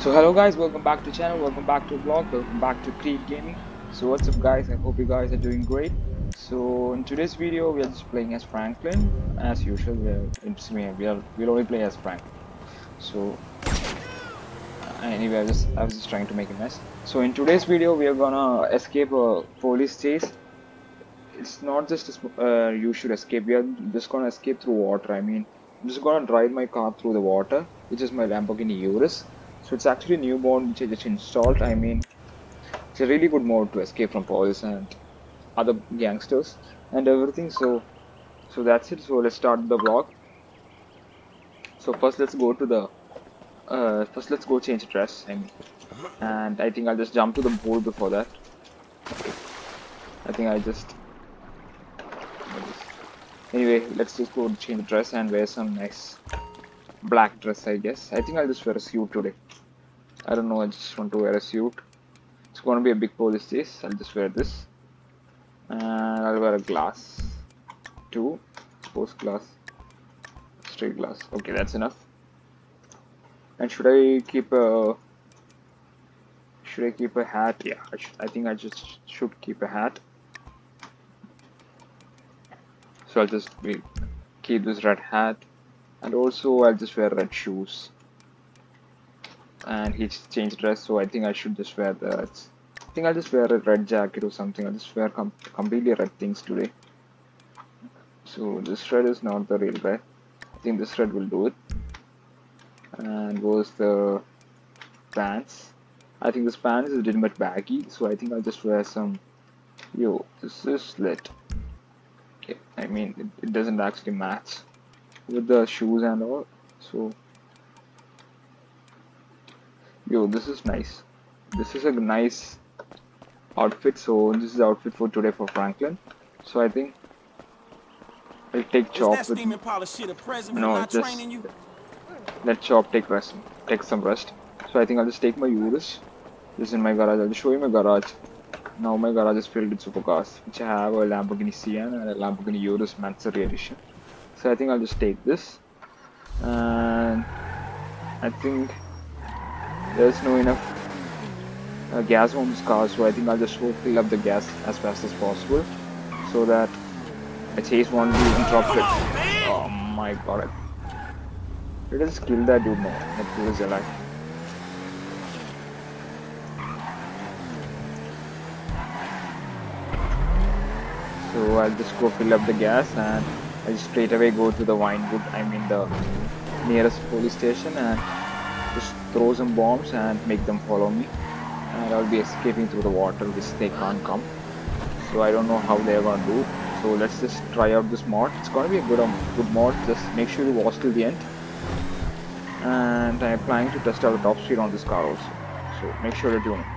So hello guys, welcome back to channel, welcome back to vlog, welcome back to Creed Gaming. So what's up guys, I hope you guys are doing great. So in today's video we are just playing as Franklin. As usual, we are, it's me, we are we'll only play as Franklin. So uh, anyway, I was just I was just trying to make a mess. So in today's video we are gonna escape a police chase. It's not just uh, you should escape. We are just gonna escape through water. I mean, I'm just gonna drive my car through the water, which is my Lamborghini Urus. So it's actually new which I just installed. I mean, it's a really good mode to escape from police and other gangsters and everything. So, so that's it. So let's start the vlog. So first, let's go to the. Uh, first, let's go change dress. I mean, and I think I'll just jump to the pool before that. I think. I just- Anyway, let's just go change dress and wear some nice black dress. I guess. I think I'll just wear a suit today. I don't know. I just want to wear a suit. It's gonna be a big police chase. I'll just wear this, and I'll wear a glass. Two, sports glass, straight glass. Okay, that's enough. And should I keep a? Should I keep a hat? Yeah, I, should, I think I just should keep a hat. So I'll just keep this red hat, and also I'll just wear red shoes and he changed dress so i think i should just wear the i think i'll just wear a red jacket or something. I'll just wear com- completely red things today. So this red is not the real red. I think this red will do it. And was the pants? I think this pants is a little bit baggy so i think i'll just wear some yo this is lit. Okay i mean it, it doesn't actually match with the shoes and all so Yo, this is nice. This is a nice outfit. So this is the outfit for today for Franklin. So I think I'll take Chop with steaming pile of shit a present No, not just- training you? let Chop take rest, take some rest. So I think I'll just take my Urus. This is in my garage. I'll just show you my garage. Now my garage is filled with supercars, which I have a Lamborghini Sian and a Lamborghini Urus Mansory edition. So I think I'll just take this, and I think there's no enough uh, gas on this car, so I think I'll just go fill up the gas as fast as possible, so that the chase won't be interrupted. Oh my god! I- Let us kill that dude now. That dude is alive. So I'll just go fill up the gas and I'll straight away go to the Winewood, I mean the nearest police station and throw some bombs and make them follow me. And I'll be escaping through the water which they can't come. So I don't know how they're gonna do. So let's just try out this mod. It's gonna be a good um, good mod. Just make sure you watch till the end. And I'm planning to test out the top speed on this car also. So make sure to tune in.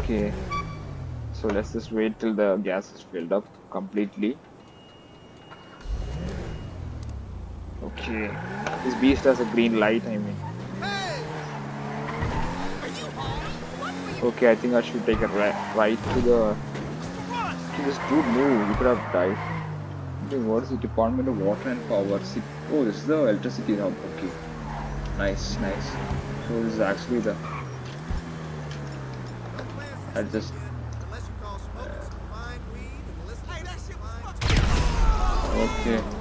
Okay. So let's just wait till the gas is filled up completely. Okay. This beast has a green light, I mean. Okay, I think I should take a right to the. To this dude move, you could have died. Okay, what is the Department of Water and Power? Oh, this is the electricity hub. Okay. Nice, nice. So this is actually the. I just. Okay.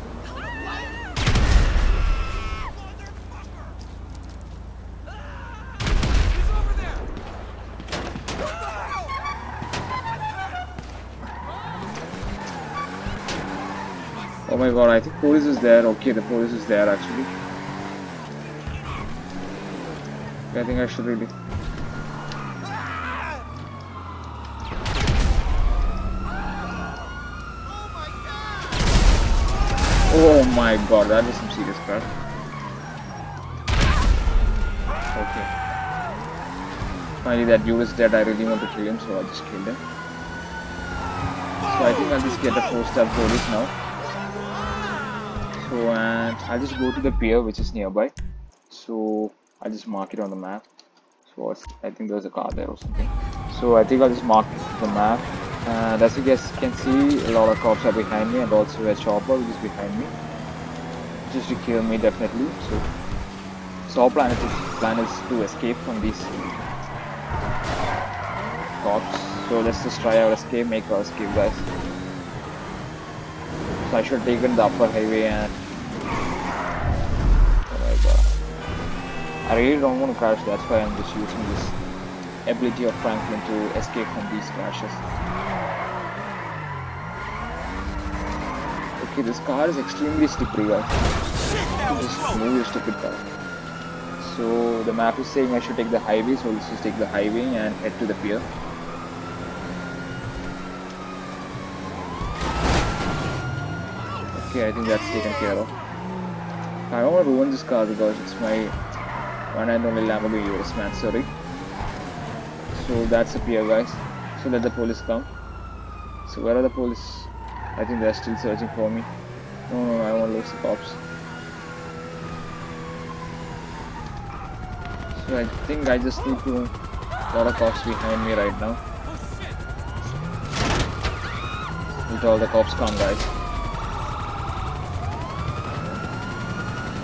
Oh my god, I think police is there. Okay, the police is there actually. I think I should really. Oh my god, that was some serious crap. Okay. Finally, that dude is dead. I really want to kill him, so I just killed him. So I think I'll just get a 4-star police now. So and I'll just go to the pier which is nearby. So I'll just mark it on the map. So I think there's a car there or something. So I think I'll just mark the map And as you guys can see, a lot of cops are behind me and also a chopper which is behind me. Just to kill me definitely. So, so our plan is, plan is to escape from these cops. So let's just try our escape, make our escape guys. So I should take in the upper highway and I really don't want to crash, that's why I'm just using this ability of Franklin to escape from these crashes. Okay, this car is extremely slippery guys. Just move your stupid car. So the map is saying I should take the highway, so let's just take the highway and head to the pier. Okay, I think that's taken care of. I don't want to ruin this car because it's my and only Lamborghini Urus, man. Sorry. So that's a pier, guys. So let the police come. So where are the police? I think they're still searching for me. No, no, I won't lose the cops. So I think I just need to lot of cops behind me right now. Let all the cops come, guys.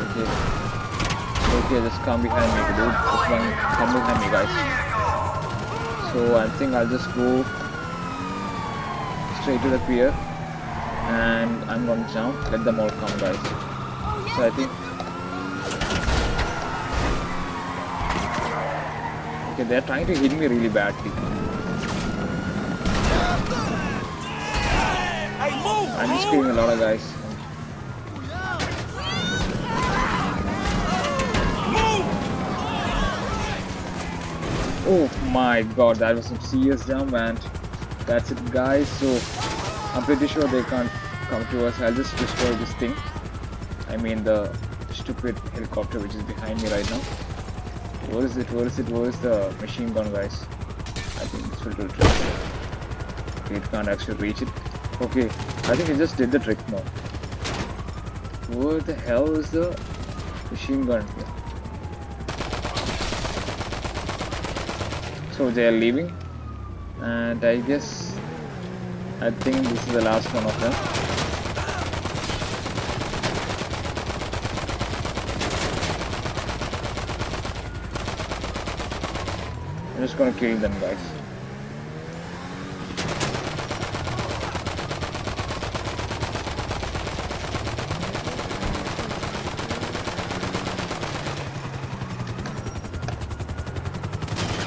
Okay. Okay, just come behind me, dude. Just come, come behind me, guys. So I think I'll just go straight to the pier and I'm gonna jump. Let them all come, guys. So I think. Okay, they're trying to hit me really badly. I'm just killing a lot of guys. Oh my god, that was some serious jump and that's it guys. So I'm pretty sure they can't come to us. I'll just destroy this thing. I mean the stupid helicopter which is behind me right now. Where is it? Where is it? Where is the machine gun guys? I think this will do the trick. Okay, it can't actually reach it. Okay, I think it just did the trick now. Where the hell is the machine gun? So they are leaving, and I guess I think this is the last one of them. I'm just gonna kill them, guys.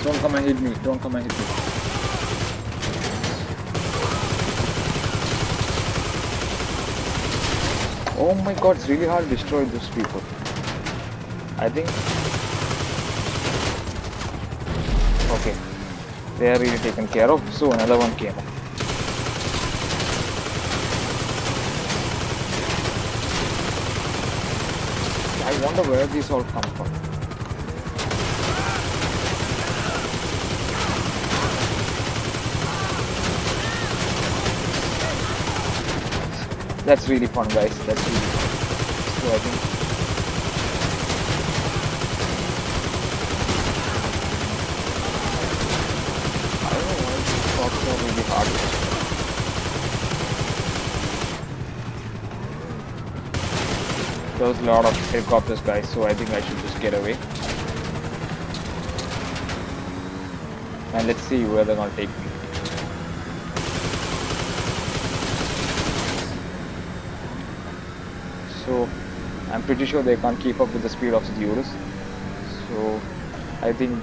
Don't come and hit me. Don't come and hit me. Oh my god, it's really hard to destroy those people. I think... Okay. They are really taken care of. So another one came. I wonder where these all come from. That's really fun, guys. That's really fun. So I think I don't know why these shots are really hard. There a lot of helicopters, guys. So I think I should just get away. And let's see where they're gonna take me. So I'm pretty sure they can't keep up with the speed of the Urus. So I think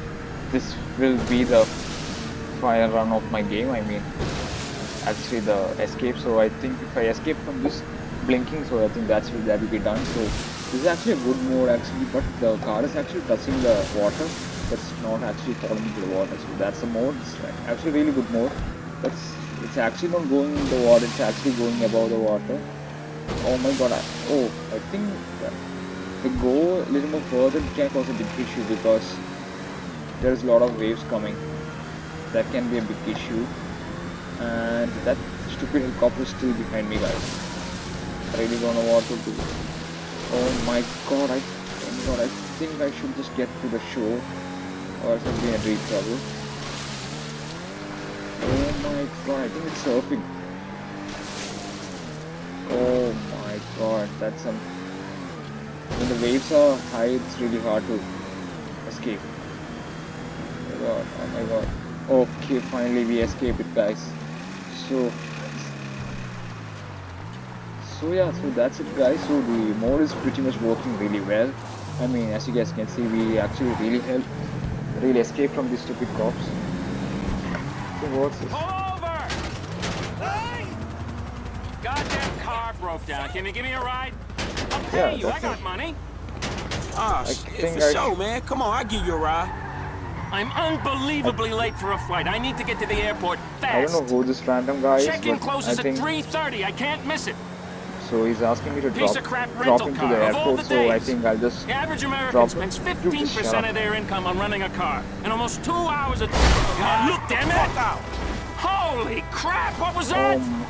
this will be the final run of my game. I mean, actually the escape. So I think if I escape from this blinking, so I think that's that will be done. So this is actually a good mode actually, but the car is actually touching the water. It's not actually falling into the water. So that's the mode. It's actually really good mode. That's it's actually not going in the water. It's actually going above the water. Oh my god, I, oh, I think to go a little more further it can cause a big issue because there's a lot of waves coming. That can be a big issue. And that stupid helicopter is still behind me guys. I really don't know what to do. Oh my god, I, oh my god, I think I should just get to the shore or else I'll be in deep trouble. Oh my god, I think it's surfing. Oh my god, that's some. When the waves are high, it's really hard to escape. Oh my god, oh my god. Okay, finally we escaped it, guys. So, so yeah, so that's it, guys. So the mode is pretty much working really well. I mean, as you guys can see, we actually really helped, really escape from these stupid cops. So what's this? Over! Hey! Goddamn car broke down. Can you give me a ride? I'll pay Yeah, you. I got it. money. Ah, I shit, think for I- sure, man. Come on, I'll give you a ride. I'm unbelievably late for a flight. I need to get to the airport fast. I fast. don't know who this random guy is, Check-in but I closes at think 3.30. I can't miss it. so. He's asking me to Piece drop, of crap drop rental him to car the airport. the So I think I'll just. The average American Drop it. spends You just shut 15% of their income on running a car. And almost two hours a God, look, damn it! Holy crap, what was that? Um,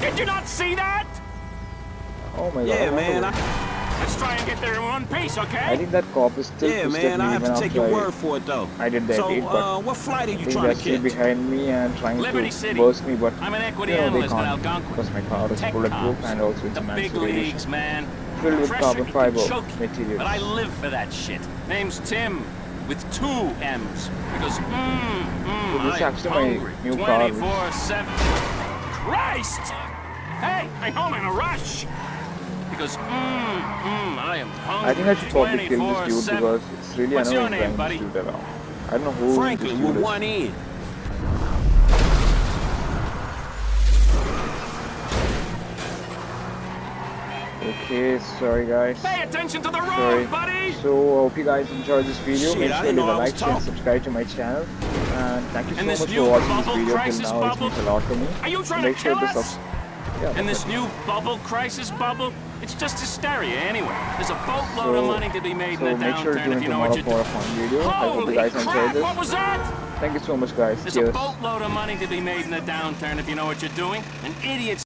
Did you not see that? Oh my god. Yeah, man. I, Let's try and get there in one piece, okay? I think that cop is still yeah, man. I have to take your I- word for it, though. I did that So, but uh, what flight are you I trying to catch? behind me and trying Liberty to City. burst me, but I'm an equity you know, analyst at Algonquin. because my car is Tech bulletproof and also it's the a big leagues, man. filled with carbon fiber choke materials. But I live for that shit. Name's Tim, with two M's. Because, mmm, mmm, So I'm hungry. new car, which- 24-7. Christ! Hey, I'm home in a rush. Because, mmm, mmm, I am hungry. I think I should probably kill this dude 24/7. because it's really What's annoying name, buddy? dude around. I don't know who Franklin this with dude is. one. Okay, sorry guys. Pay attention to the road, Sorry. buddy! So I hope you guys enjoyed this video. Shit, Make sure didn't to leave know a I was like, share, and subscribe to my channel. And thank you so much for watching this video till crisis now. It bubble? means a lot me. Are you trying Make to kill to us? Yeah, And this new bubble crisis bubble, it's just hysteria anyway. There's a boatload of money to be made so in the sure downturn tune if you know what you're doing. video. I hope you Holy guys enjoyed crap, this. what was that? Thank you so much guys. There's Cheers. a boatload of money to be made in the downturn if you know what you're doing. And idiots